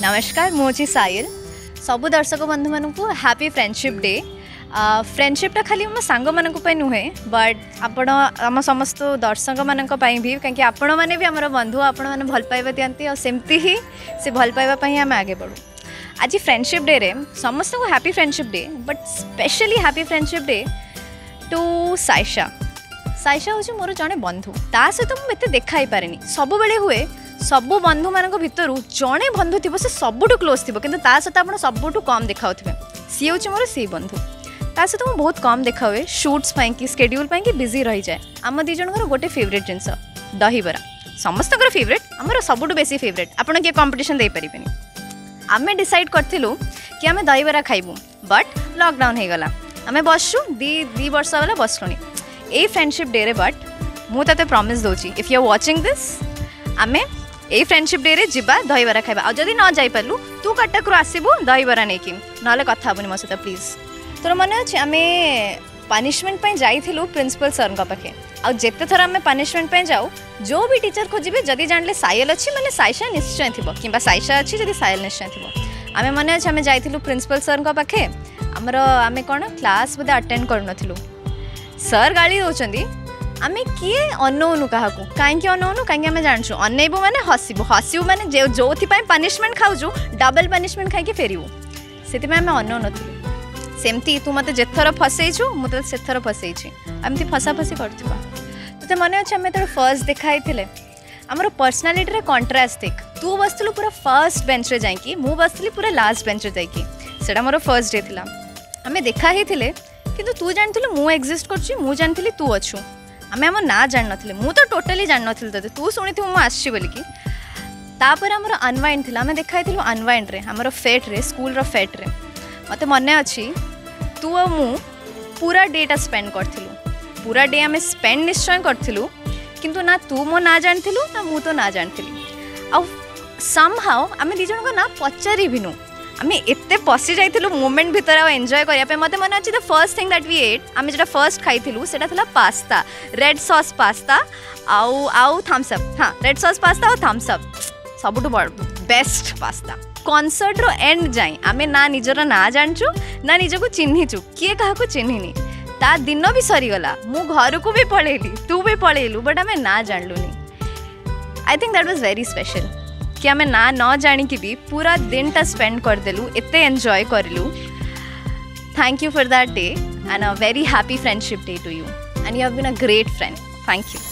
नमस्कार मुझे साइल सबु दर्शक बंधु मान हापी फ्रेंडशिप डे फ्रेंडशिपटा खाली मो सांग नुहे बट आपण समस्त दर्शक मान भी कहीं आपण मैंने भी आम बंधु आपण मैंने भल पाइबा दिखती और सेमती ही से भल पाइबापी आम आगे बढ़ू आज फ्रेंडशिप डे समस्त को happy friendship day but specially happy friendship day to Saisha Saisha हूँ मोर जड़े बंधु ता सहित मुझे देखा ही पारे सबुबले हुए सब बंधु मान भर जड़े बंधु थी से सब क्लोज थी कि सहित आप सब कम देखा थे सी हूँ मोर सी बंधु तक सहित मुझे बहुत कम देखा हुए सुट्स कि स्केड्यूल कि बिजी रही जाए आम दुजन गोटे फेवरेट जिनस दहबरा समस्त फेवरेट आमर सब बेस फेवरेट आप कंपिटन दे पारे आम डिसाइड करूँ कि आम दहबरा खाइबू बट लकडाउन होगला आम बस दी दी वर्ष होगा बसलु ये फ्रेंडसीप डे बट मुझे प्रमिश दौर if you are watching this आम এই ফ্রেন্ডশিপ ডে রে যা দহবরা খাইবা আর যদি ন যাইপারু তু কটকু আসবু দহবরা নেকি নহলে কথা হবুনি মো সহ প্লিজ তোর মনে আছে আমি পানিশমেন্ট পাই যাইছিলু প্রিন্সিপাল স্যারଙ୍କ পাখে আর যেতে থর আমি পানিশমেন্ট পাই যাও जो भी টিচার খোঁজিবে যদি জানলে সাইল আছে মানে সাইশা নিশ্চয় থিব কিংবা সাইশা আছে যদি সাইল নিশ্চয় থিব আমি মনে আছে আমি যাইছিলু প্রিন্সিপাল স্যারଙ୍କ পাখে আমার আমি কোন ক্লাস বোধে আটেন্ড করুনথিলু স্যার গালি দৌঁচ ଆମେ କିଏ ଅନଉନୁ କାହାକୁ କାହିଁକି ଅନଉନୁ କାହିଁକି ଆମେ ଜାଣିଛୁ ଅନେଇବୁ ମାନେ ହସିବୁ ହସିବୁ ମାନେ ଯେଉଁଥିପାଇଁ ପାନିସମେଣ୍ଟ ଖାଉଛୁ ଡବଲ ପାନିସମେଣ୍ଟ ଖାଇକି ଫେରିବୁ ସେଥିପାଇଁ ଆମେ ଅନଉନଥିଲୁ ସେମିତି ତୁ ମୋତେ ଯେଥର ଫସେଇଛୁ ମୁଁ ତୋତେ ସେଥର ଫସେଇଛି ଏମିତି ଫସାଫସି କରୁଥିବା ତୋତେ ମନେ ଅଛି ଆମେ ଯେତେବେଳେ ଫର୍ଷ୍ଟ ଦେଖା ହେଇଥିଲେ ଆମର ପର୍ସନାଲିଟିରେ କଣ୍ଟ୍ରାଷ୍ଟ ଦେଖ ତୁ ବସିଥିଲୁ ପୁରା ଫାର୍ଷ୍ଟ ବେଞ୍ଚରେ ଯାଇକି ମୁଁ ବସିଥିଲି ପୁରା ଲାଷ୍ଟ ବେଞ୍ଚରେ ଯାଇକି ସେଇଟା ମୋର ଫର୍ଷ୍ଟ ଡେ ଥିଲା ଆମେ ଦେଖା ହେଇଥିଲେ କିନ୍ତୁ ତୁ ଜାଣିଥିଲୁ ମୁଁ ଏକ୍ଜିଷ୍ଟ କରୁଛି ମୁଁ ଜାଣିଥିଲି ତୁ ଅଛୁ ଆମେ ଆମ ନାଁ ଜାଣିନଥିଲେ ମୁଁ ତ ଟୋଟାଲି ଜାଣିନଥିଲି ତୋତେ ତୁ ଶୁଣିଥିବୁ ମୁଁ ଆସିଛି ବୋଲିକି ତାପରେ ଆମର ଅନୱାଇଣ୍ଡ ଥିଲା ଆମେ ଦେଖାଇଥିଲୁ ହେଇଥିଲୁ ଅନୱାଇଣ୍ଡରେ ଆମର ଫେଟ୍ରେ ସ୍କୁଲର ଫେଟ୍ରେ ମୋତେ ମନେ ଅଛି ତୁ ଆଉ ମୁଁ ପୁରା ଡେଟା ସ୍ପେଣ୍ଡ କରିଥିଲୁ ପୁରା ଡେ ଆମେ ସ୍ପେଣ୍ଡ ନିଶ୍ଚୟ କରିଥିଲୁ କିନ୍ତୁ ନା ତୁ ମୋ ନାଁ ଜାଣିଥିଲୁ ନା ମୁଁ ତୋ ନାଁ ଜାଣିଥିଲି ଆଉ ସମ୍ ସମହାଓ ଆମେ ଦୁଇ ଜଣଙ୍କ ନାଁ ପଚାରିବିନୁ आम एत पशि जाइलु मुमेंट भितर आउ एंजय करने मत मन अच्छे the first thing that we ate आम जो फर्स्ट खाई से पास्ता रेड सस् पास्ता आउ आउ थम्सअप हाँ रेड सस् पास्ता और थम्सअप सब बेस्ट पास्ता कनसर्ट एंड जाए आम ना निजर ना जानचु ना निजक चिन्हचु किए क्या चिन्हनी ता दिन भी सरीगला मु घर को भी पलैली तू भी पलैलु बट आम ना जानलुनी I think that was very special कि आम ना न जाणिकी भी पूरा दिन टा स्पेंड करदेलु एत एंजय करलु thank you for that day and a very happy friendship day to you and you have been a great friend thank you